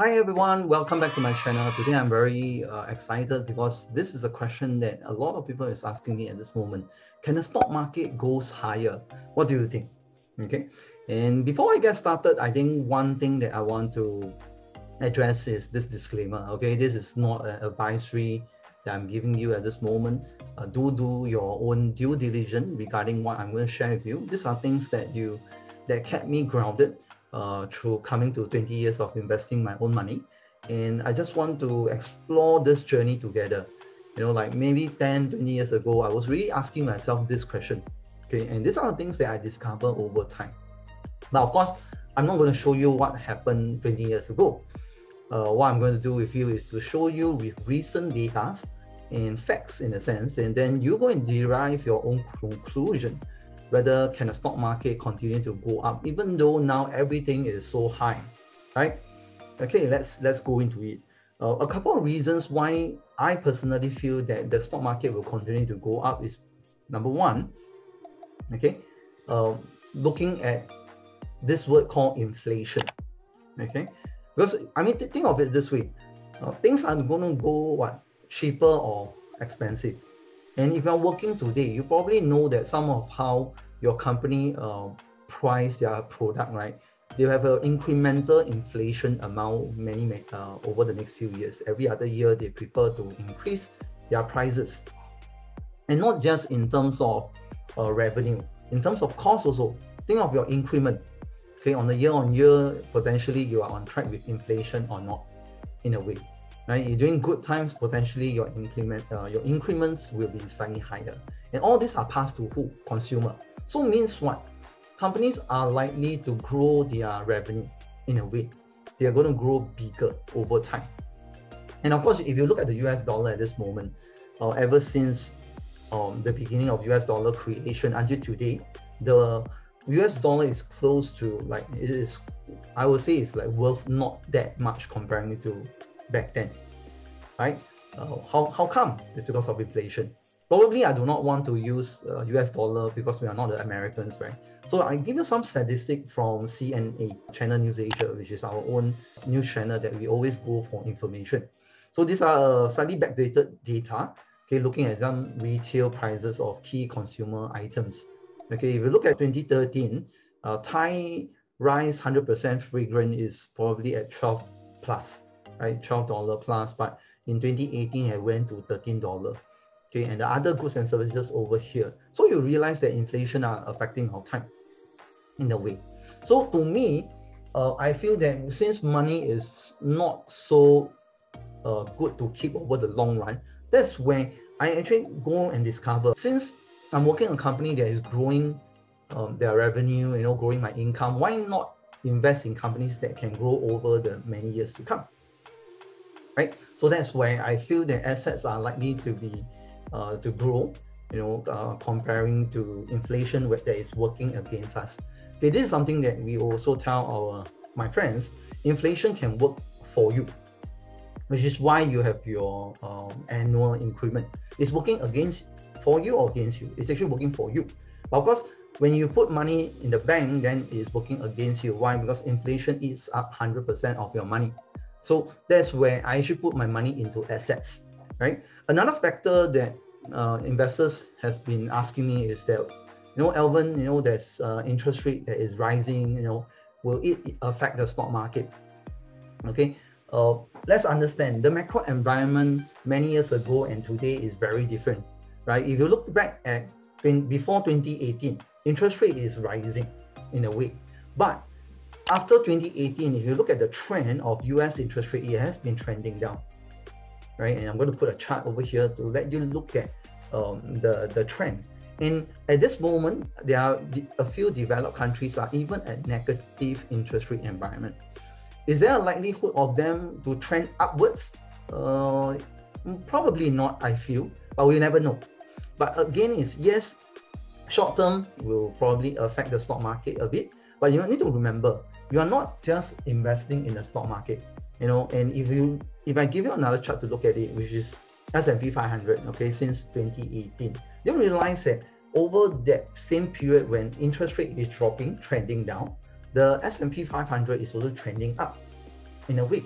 Hi everyone, welcome back to my channel. Today I'm very uh, excited because this is a question that a lot of people is asking me at this moment. Can the stock market goes higher? What do you think? Okay, and before I get started, I think one thing that I want to address is this disclaimer. Okay, this is not an advisory that I'm giving you at this moment. Uh, do do your own due diligence regarding what I'm going to share with you. These are things that you that kept me grounded uh, through coming to 20 years of investing my own money. And I just want to explore this journey together. You know, like maybe 10, 20 years ago, I was really asking myself this question. Okay, and these are the things that I discover over time. Now, of course, I'm not going to show you what happened 20 years ago. Uh, what I'm going to do with you is to show you with recent data and facts in a sense, and then you go and derive your own conclusion whether can the stock market continue to go up even though now everything is so high right? Okay let's let's go into it. Uh, a couple of reasons why i personally feel that the stock market will continue to go up is number one okay uh, looking at this word called inflation okay? Because i mean th think of it this way. Uh, things are going to go what cheaper or expensive and if you're working today, you probably know that some of how your company uh, price their product, right? They have an incremental inflation amount many uh, over the next few years. Every other year, they prefer to increase their prices, and not just in terms of uh, revenue, in terms of cost also. Think of your increment. Okay, on the year on year, potentially you are on track with inflation or not, in a way right? During good times, potentially your increment, uh, your increments will be slightly higher. And all these are passed to who? Consumer. So means what? Companies are likely to grow their revenue in a way. They are going to grow bigger over time. And of course, if you look at the US dollar at this moment, uh, ever since um, the beginning of US dollar creation until today, the US dollar is close to like it is I would say it's like worth not that much comparing to back then, right? Uh, how, how come? It's because of inflation. Probably I do not want to use uh, US dollar because we are not the Americans, right? So I give you some statistic from CNA, Channel News Asia, which is our own news channel that we always go for information. So these are uh, slightly backdated data, okay, looking at some retail prices of key consumer items. Okay, if you look at 2013, uh, Thai rice 100% fragrant is probably at 12 plus right? $12 plus, but in 2018, it went to $13. Okay, and the other goods and services over here. So you realize that inflation are affecting our time in a way. So to me, uh, I feel that since money is not so uh, good to keep over the long run, that's when I actually go and discover since I'm working a company that is growing um, their revenue, you know, growing my income, why not invest in companies that can grow over the many years to come? Right? So that's why I feel that assets are likely to be uh, to grow, you know, uh, comparing to inflation that is working against us. This is something that we also tell our my friends. Inflation can work for you, which is why you have your um, annual increment. It's working against for you or against you. It's actually working for you. But of course, when you put money in the bank, then it's working against you. Why? Because inflation eats up 100% of your money. So that's where I should put my money into assets, right? Another factor that uh, investors has been asking me is that, you know, Alvan, you know, there's uh, interest rate that is rising, you know, will it affect the stock market? Okay, uh, let's understand the macro environment many years ago and today is very different, right? If you look back at before 2018, interest rate is rising in a way, but after 2018, if you look at the trend of US interest rate, it has been trending down, right? And I'm going to put a chart over here to let you look at um, the, the trend. And at this moment, there are a few developed countries are even at negative interest rate environment. Is there a likelihood of them to trend upwards? Uh, probably not, I feel, but we never know. But again, is yes, short term will probably affect the stock market a bit, but you need to remember, you are not just investing in the stock market, you know. And if you, if I give you another chart to look at it, which is S&P 500, okay, since 2018, you realize that over that same period when interest rate is dropping, trending down, the S&P 500 is also trending up in a way.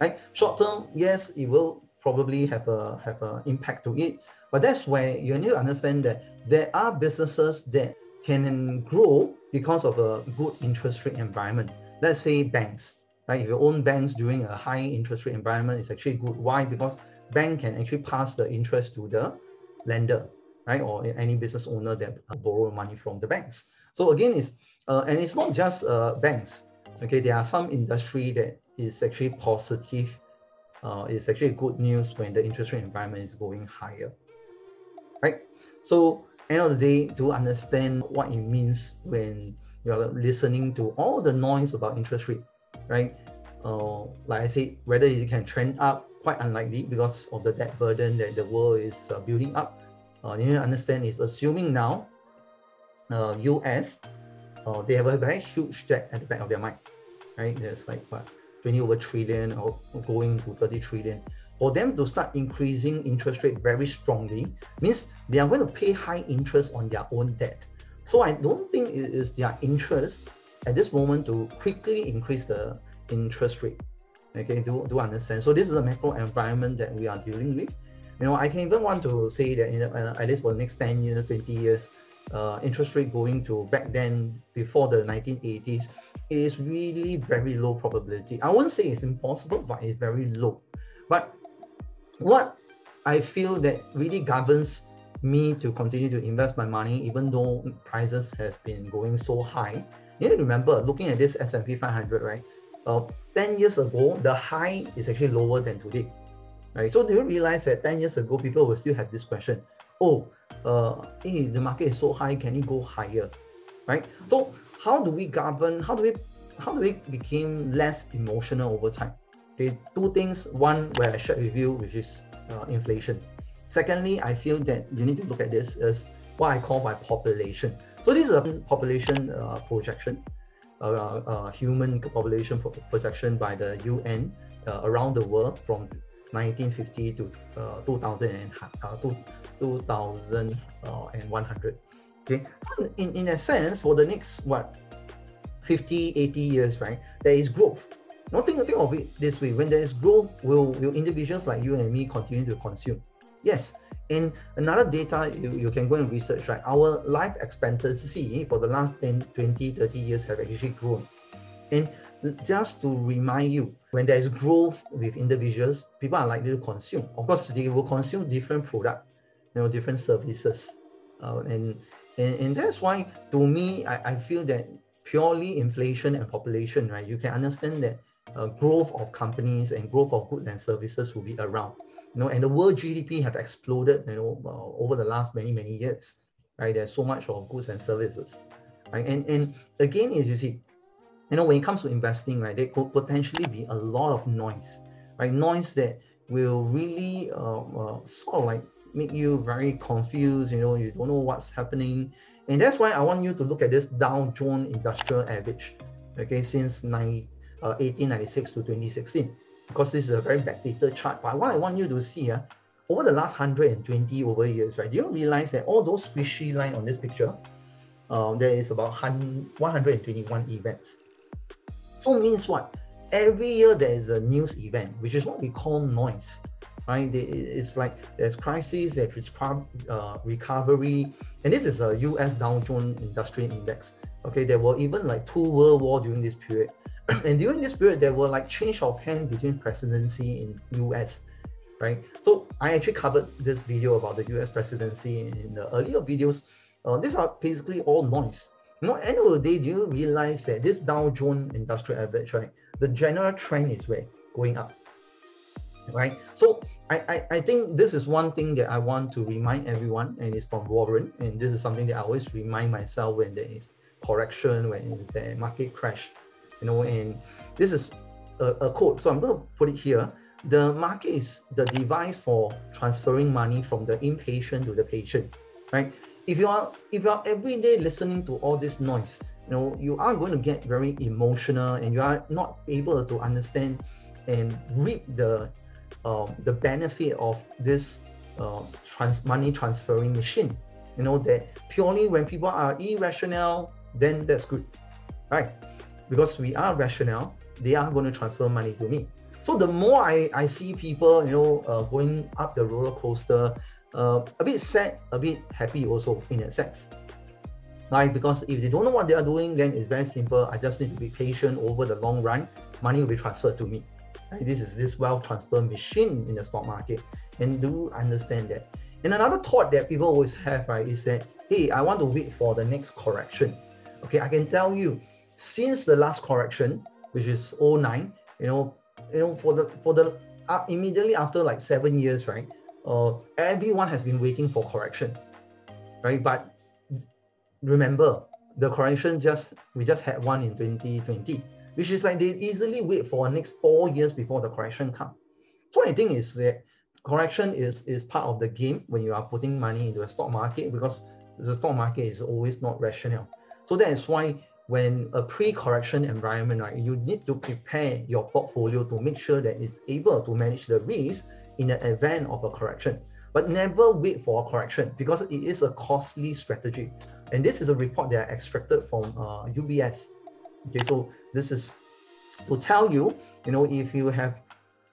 right? Short term, yes, it will probably have a have an impact to it, but that's where you need to understand that there are businesses that can grow because of a good interest rate environment. Let's say banks, right? If you own banks during a high interest rate environment, it's actually good. Why? Because bank can actually pass the interest to the lender, right? Or any business owner that borrow money from the banks. So again, it's uh, and it's not just uh, banks. Okay, there are some industry that is actually positive. Uh, it's actually good news when the interest rate environment is going higher, right? So end of the day, to understand what it means when you're listening to all the noise about interest rate, right? Uh, like I said, whether it can trend up, quite unlikely because of the debt burden that the world is uh, building up. Uh, you need to understand is assuming now, uh, US, uh, they have a very huge debt at the back of their mind, right? There's like what 20 over trillion or going to 30 trillion. For them to start increasing interest rate very strongly means they are going to pay high interest on their own debt. So I don't think it is their interest at this moment to quickly increase the interest rate. Okay, do, do understand. So this is a macro environment that we are dealing with. You know, I can even want to say that at least for the next 10 years, 20 years, uh, interest rate going to back then before the 1980s is really very low probability. I wouldn't say it's impossible, but it's very low. But what I feel that really governs me to continue to invest my money, even though prices has been going so high. You need to remember, looking at this S&P 500, right? Uh, 10 years ago, the high is actually lower than today. Right? So do you realize that 10 years ago, people will still have this question, oh, uh, hey, the market is so high, can it go higher? Right? So how do we govern, how do we how do we become less emotional over time? Okay, two things. One, where I shared with you, which is uh, inflation. Secondly, I feel that you need to look at this as what I call by population. So this is a population uh, projection, uh, uh human population projection by the UN uh, around the world from 1950 to uh, 2000 and, 2100. Okay, so in, in a sense, for the next what 50, 80 years, right, there is growth. Now think, think of it this way, when there is growth, will, will individuals like you and me continue to consume? Yes. And another data you, you can go and research, right? Our life expectancy for the last 10, 20, 30 years have actually grown. And just to remind you, when there is growth with individuals, people are likely to consume. Of course, they will consume different products, you know, different services. Uh, and, and and that's why to me, I, I feel that purely inflation and population, right? You can understand that uh, growth of companies and growth of goods and services will be around you know, and the world GDP have exploded, you know, uh, over the last many, many years, right? There's so much of goods and services, right? And, and again, as you see, you know, when it comes to investing, right, there could potentially be a lot of noise, right? Noise that will really uh, uh, sort of like make you very confused, you know, you don't know what's happening. And that's why I want you to look at this Dow Jones Industrial Average, okay, since nine, uh, 1896 to 2016 because this is a very backdated chart. But what I want you to see, uh, over the last 120 over years, right, do you realize that all those squishy line on this picture, um, there is about 121 events. So means what? Every year there is a news event, which is what we call noise, right? It's like there's crisis, there's uh, recovery, and this is a U.S. Dow Jones Industrial Index. Okay, there were even like two world war during this period. and during this period, there were like change of hand between presidency in US, right? So I actually covered this video about the US presidency in the earlier videos. Uh, these are basically all noise. You know, end of the day, do you realize that this Dow Jones Industrial Average, right? The general trend is where going up, right? So I, I, I think this is one thing that I want to remind everyone, and it's from Warren, and this is something that I always remind myself when there is correction, when there market crash you know, and this is a, a code. So I'm going to put it here. The market is the device for transferring money from the inpatient to the patient, right? If you are if you are every day listening to all this noise, you know, you are going to get very emotional and you are not able to understand and reap the um, the benefit of this uh, trans money transferring machine. You know that purely when people are irrational, then that's good, right? Because we are rational, they are going to transfer money to me. So the more I, I see people, you know, uh, going up the roller coaster, uh, a bit sad, a bit happy also in a sense. Right? Because if they don't know what they are doing, then it's very simple. I just need to be patient over the long run. Money will be transferred to me. Right? This is this wealth transfer machine in the stock market. And do understand that. And another thought that people always have, right, is that, hey, I want to wait for the next correction. Okay, I can tell you, since the last correction, which is 09, you know, you know, for the for the uh, immediately after like seven years, right? Uh, everyone has been waiting for correction, right? But remember, the correction just we just had one in 2020, which is like they easily wait for next four years before the correction come. So I think is that correction is is part of the game when you are putting money into a stock market because the stock market is always not rational. So that is why when a pre-correction environment, right, you need to prepare your portfolio to make sure that it's able to manage the risk in the event of a correction. But never wait for a correction because it is a costly strategy. And this is a report that I extracted from uh, UBS. Okay, so this is to tell you, you know, if you have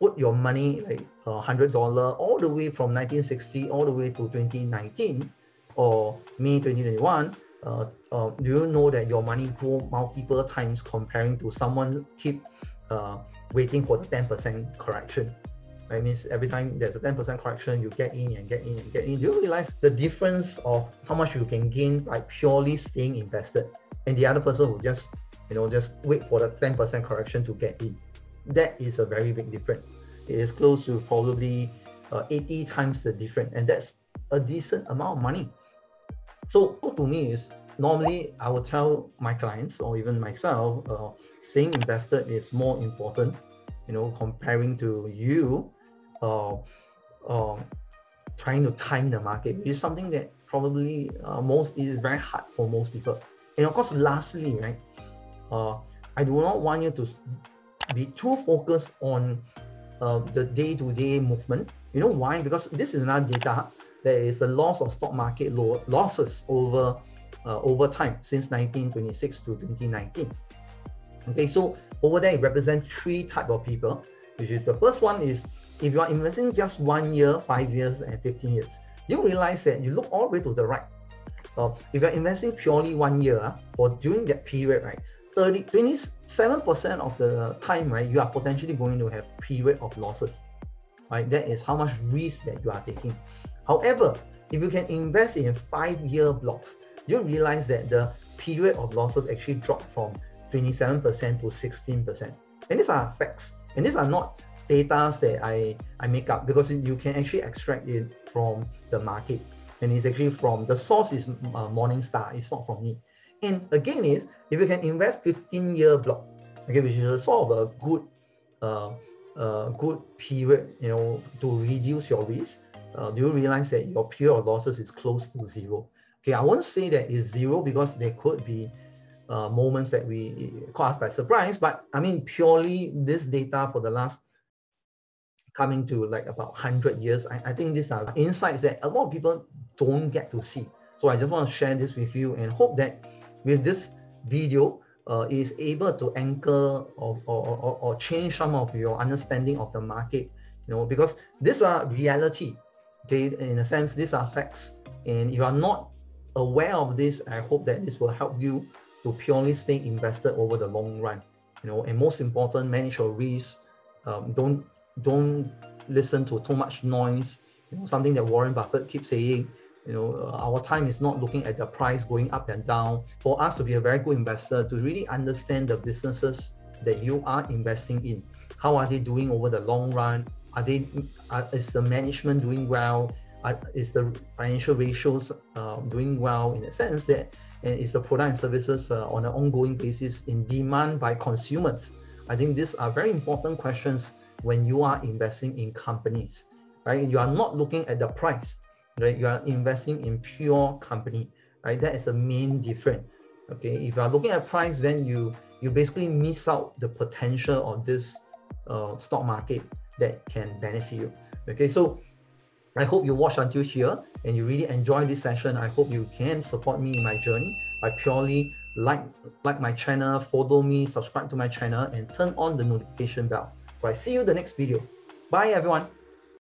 put your money like uh, $100 all the way from 1960 all the way to 2019 or May 2021, uh, uh, do you know that your money grow multiple times comparing to someone keep uh, waiting for the 10% correction? Right, means every time there's a 10% correction, you get in and get in and get in. Do you realize the difference of how much you can gain by purely staying invested? And the other person will just, you know, just wait for the 10% correction to get in. That is a very big difference. It is close to probably uh, 80 times the difference, and that's a decent amount of money. So to me is normally I will tell my clients or even myself, uh, staying invested is more important, you know, comparing to you uh, uh, trying to time the market, which is something that probably uh, most is very hard for most people. And of course, lastly, right, uh, I do not want you to be too focused on uh, the day-to-day movement. You know why? Because this is not data there is a loss of stock market lo losses over uh, over time since 1926 to 2019. Okay, so over there it represents three type of people, which is the first one is if you are investing just one year, five years, and 15 years, you realize that you look all the way to the right. Uh, if you're investing purely one year, uh, or during that period, right, 30, 27% of the time, right, you are potentially going to have period of losses. Right, that is how much risk that you are taking. However, if you can invest in five-year blocks, you realize that the period of losses actually dropped from 27% to 16%. And these are facts. And these are not data that I, I make up because you can actually extract it from the market. And it's actually from the source is uh, Morningstar, it's not from me. And again is if you can invest 15 year block, okay, which is a sort of a good uh, uh, good period, you know, to reduce your risk uh, do you realize that your period of losses is close to zero? Okay, I won't say that it's zero because there could be uh, moments that we caught us by surprise, but I mean, purely this data for the last coming to like about 100 years, I, I think these are insights that a lot of people don't get to see. So I just want to share this with you and hope that with this video, uh, is able to anchor or, or, or, or change some of your understanding of the market, you know, because these are reality Okay, in a sense, these are facts. And if you are not aware of this, I hope that this will help you to purely stay invested over the long run. You know, and most important, manage your risk. Um, don't don't listen to too much noise. You know, something that Warren Buffett keeps saying. You know, uh, our time is not looking at the price going up and down. For us to be a very good investor, to really understand the businesses that you are investing in, how are they doing over the long run? Are they? Are, is the management doing well? Are, is the financial ratios uh, doing well in the sense that and is the product and services uh, on an ongoing basis in demand by consumers? I think these are very important questions when you are investing in companies, right? You are not looking at the price, right? You are investing in pure company, right? That is the main difference. Okay, if you are looking at price, then you you basically miss out the potential of this uh, stock market that can benefit you. Okay, so I hope you watched until here and you really enjoy this session. I hope you can support me in my journey by purely like like my channel, follow me, subscribe to my channel, and turn on the notification bell. So I see you the next video. Bye everyone.